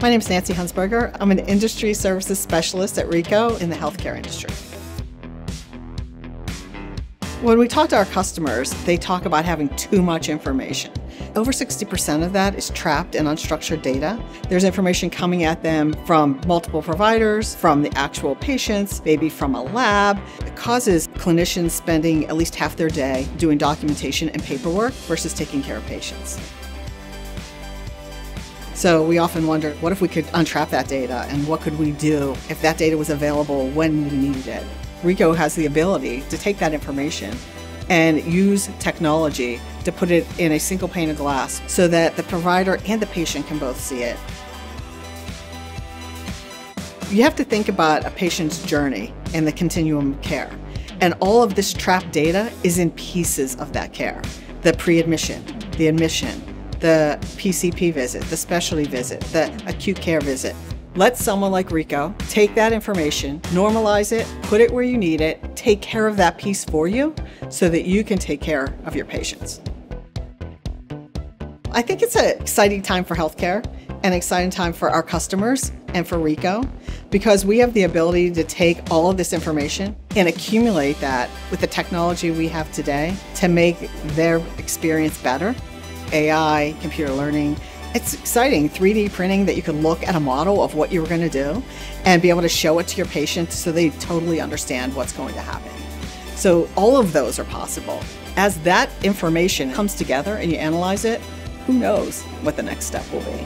My name is Nancy Hunsberger. I'm an industry services specialist at Ricoh in the healthcare industry. When we talk to our customers, they talk about having too much information. Over 60% of that is trapped in unstructured data. There's information coming at them from multiple providers, from the actual patients, maybe from a lab. It causes clinicians spending at least half their day doing documentation and paperwork versus taking care of patients. So we often wonder, what if we could untrap that data and what could we do if that data was available when we needed it? Ricoh has the ability to take that information and use technology to put it in a single pane of glass so that the provider and the patient can both see it. You have to think about a patient's journey and the continuum of care. And all of this trapped data is in pieces of that care. The pre-admission, the admission, the PCP visit, the specialty visit, the acute care visit. Let someone like Ricoh take that information, normalize it, put it where you need it, take care of that piece for you so that you can take care of your patients. I think it's an exciting time for healthcare, an exciting time for our customers and for Ricoh because we have the ability to take all of this information and accumulate that with the technology we have today to make their experience better AI, computer learning. It's exciting 3D printing that you can look at a model of what you were going to do and be able to show it to your patient so they totally understand what's going to happen. So all of those are possible. As that information comes together and you analyze it, who knows what the next step will be.